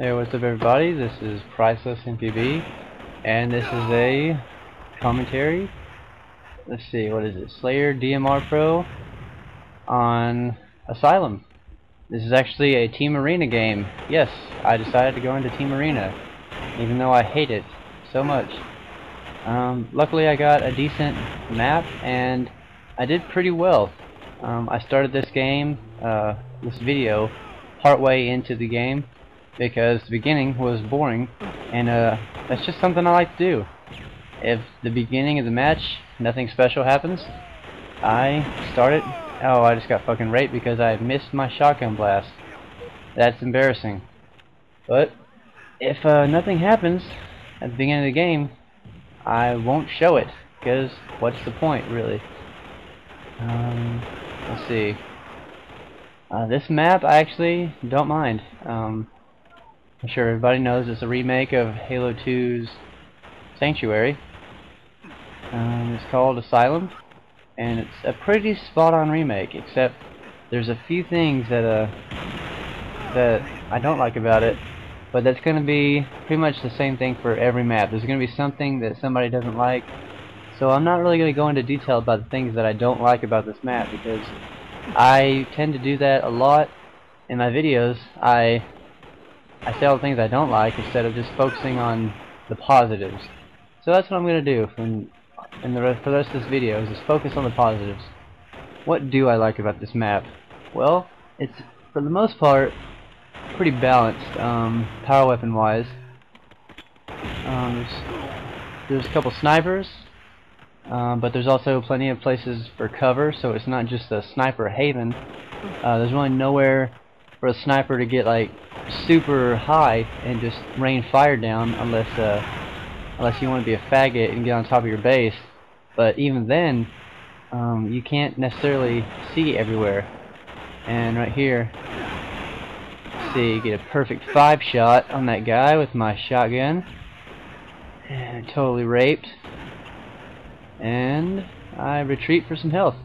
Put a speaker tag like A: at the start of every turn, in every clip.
A: Hey, what's up everybody? This is Priceless MPB, and this is a commentary. Let's see, what is it? Slayer DMR Pro on Asylum. This is actually a Team Arena game. Yes, I decided to go into Team Arena, even though I hate it so much. Um, luckily I got a decent map, and I did pretty well. Um, I started this game, uh, this video, partway into the game because the beginning was boring and uh, that's just something I like to do. If the beginning of the match nothing special happens, I start it. Oh, I just got fucking raped because I missed my shotgun blast. That's embarrassing. But if uh, nothing happens at the beginning of the game, I won't show it because what's the point really? Um, let's see. Uh, this map I actually don't mind. Um, I'm sure everybody knows it's a remake of Halo 2's Sanctuary. Um, it's called Asylum, and it's a pretty spot-on remake, except there's a few things that uh that I don't like about it, but that's going to be pretty much the same thing for every map. There's going to be something that somebody doesn't like, so I'm not really going to go into detail about the things that I don't like about this map because I tend to do that a lot in my videos. I I say all the things I don't like instead of just focusing on the positives. So that's what I'm going to do in, in the rest, for the rest of this video is just focus on the positives. What do I like about this map? Well, it's for the most part pretty balanced um, power weapon wise. Um, there's, there's a couple snipers, um, but there's also plenty of places for cover, so it's not just a sniper haven. Uh, there's really nowhere for a sniper to get like super high and just rain fire down unless uh, unless you want to be a faggot and get on top of your base. But even then, um, you can't necessarily see everywhere. And right here, see, get a perfect five shot on that guy with my shotgun. And totally raped and I retreat for some health.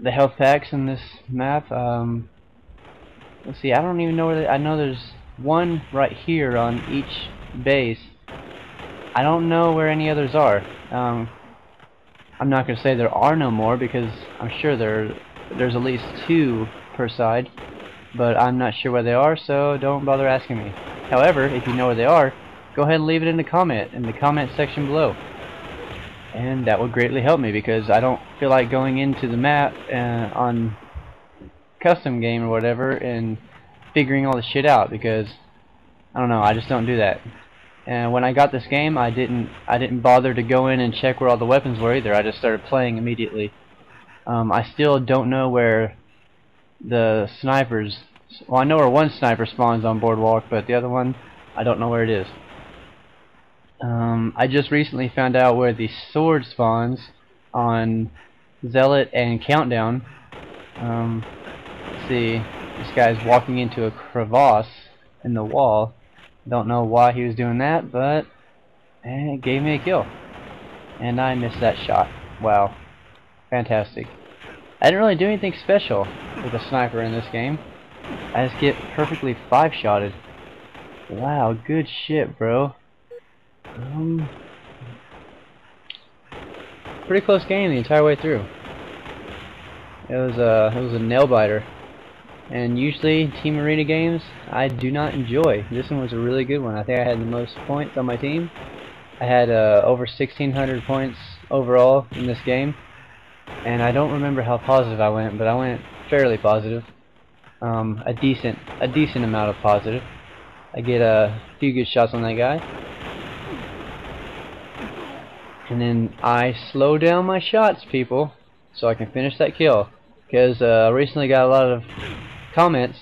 A: The health packs in this map, um, let's see, I don't even know where they, I know there's one right here on each base. I don't know where any others are. Um, I'm not going to say there are no more because I'm sure there there's at least two per side, but I'm not sure where they are, so don't bother asking me. However, if you know where they are, go ahead and leave it in the comment in the comment section below and that would greatly help me because I don't feel like going into the map uh, on custom game or whatever and figuring all the shit out because I don't know I just don't do that. And when I got this game I didn't I didn't bother to go in and check where all the weapons were either. I just started playing immediately. Um, I still don't know where the snipers well I know where one sniper spawns on boardwalk but the other one I don't know where it is. Um, I just recently found out where the sword spawns on Zealot and Countdown. Um, see, this guy's walking into a crevasse in the wall. Don't know why he was doing that, but eh, it gave me a kill. And I missed that shot. Wow. Fantastic. I didn't really do anything special with a sniper in this game. I just get perfectly five-shotted. Wow, good shit, bro. Um, pretty close game the entire way through. It was a it was a nail biter, and usually team arena games I do not enjoy. This one was a really good one. I think I had the most points on my team. I had uh, over 1,600 points overall in this game, and I don't remember how positive I went, but I went fairly positive. Um, a decent a decent amount of positive. I get a few good shots on that guy and then I slow down my shots, people, so I can finish that kill. Because uh, I recently got a lot of comments,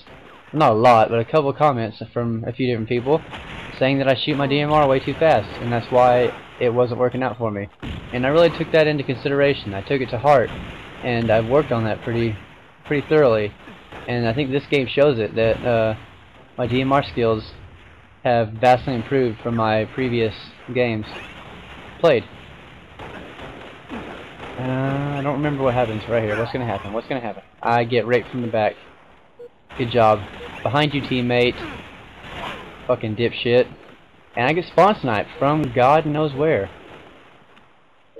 A: not a lot, but a couple comments from a few different people saying that I shoot my DMR way too fast, and that's why it wasn't working out for me. And I really took that into consideration. I took it to heart, and I've worked on that pretty, pretty thoroughly. And I think this game shows it that uh, my DMR skills have vastly improved from my previous games played. Uh, I don't remember what happens right here. What's gonna happen? What's gonna happen? I get raped from the back. Good job. Behind you, teammate. fucking dipshit. And I get spawn sniped from God knows where.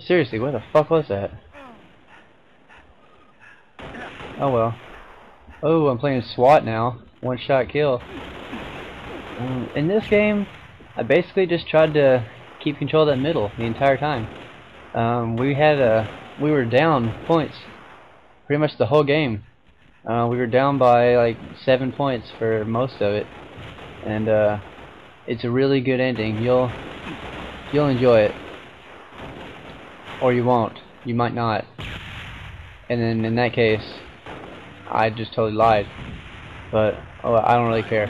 A: Seriously, where the fuck was that? Oh well. Oh, I'm playing SWAT now. One shot kill. Um, in this game, I basically just tried to keep control of that middle the entire time. Um, we had a, we were down points pretty much the whole game. Uh, we were down by like seven points for most of it, and uh, it's a really good ending. You'll you'll enjoy it, or you won't. You might not. And then in that case, I just totally lied. But oh, I don't really care.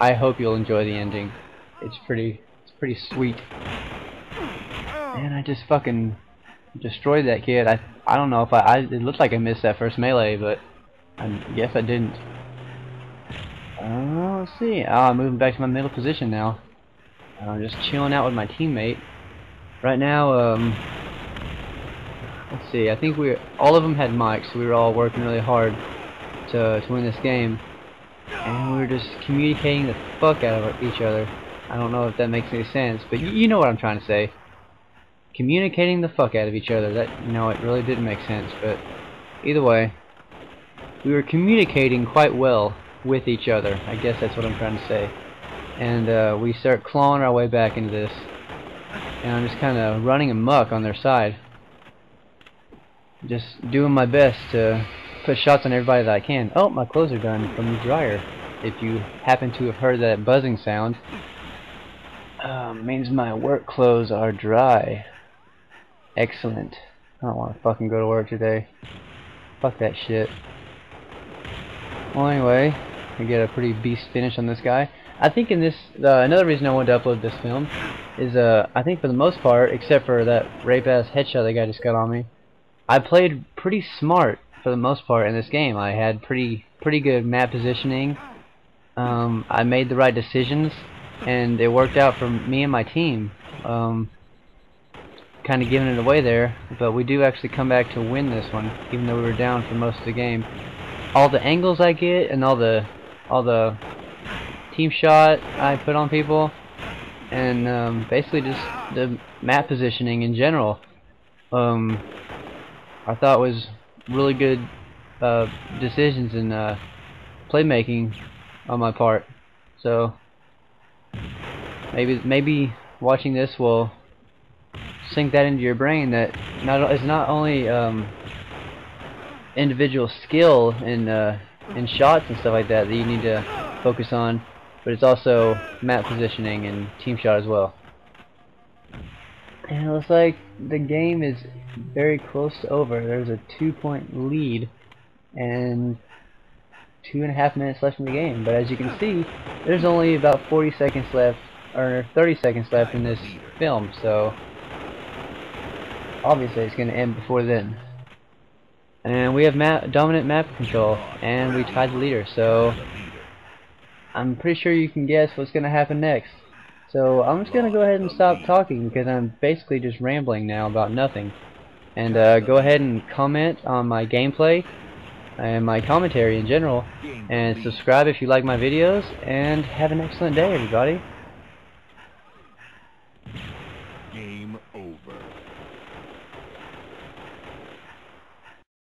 A: I hope you'll enjoy the ending. It's pretty, it's pretty sweet. Man, I just fucking destroyed that kid. I I don't know if I, I it looked like I missed that first melee, but I guess I didn't. Uh, let's see. Oh, I'm moving back to my middle position now. I'm just chilling out with my teammate. Right now, um, let's see. I think we all of them had mics. So we were all working really hard to to win this game, and we were just communicating the fuck out of each other. I don't know if that makes any sense, but you know what I'm trying to say. Communicating the fuck out of each other. That you know, it really didn't make sense, but either way, we were communicating quite well with each other. I guess that's what I'm trying to say. And uh, we start clawing our way back into this. And I'm just kind of running amok on their side. Just doing my best to put shots on everybody that I can. Oh, my clothes are done from the dryer. If you happen to have heard that buzzing sound, uh, means my work clothes are dry. Excellent. I don't want to fucking go to work today. Fuck that shit. Well, anyway, we get a pretty beast finish on this guy. I think in this, uh, another reason I wanted to upload this film is, uh, I think for the most part, except for that rape-ass headshot that guy just got on me, I played pretty smart for the most part in this game. I had pretty, pretty good map positioning. Um, I made the right decisions, and it worked out for me and my team. Um, kind of giving it away there, but we do actually come back to win this one, even though we were down for most of the game all the angles I get and all the all the team shot I put on people and um, basically just the map positioning in general um, I thought was really good uh, decisions and uh, playmaking on my part. So maybe maybe watching this will sink that into your brain that not it's not only um, individual skill in uh, in shots and stuff like that that you need to focus on, but it's also map positioning and team shot as well. And it looks like the game is very close to over. There's a two-point lead and two and a half minutes left in the game. But as you can see, there's only about 40 seconds left, or 30 seconds left in this film. So obviously it's going to end before then. And we have map, dominant map control, and we tied the leader, so I'm pretty sure you can guess what's going to happen next. So I'm just going to go ahead and stop talking because I'm basically just rambling now about nothing. And uh, go ahead and comment on my gameplay and my commentary in general, and subscribe if you like my videos, and have an excellent day everybody.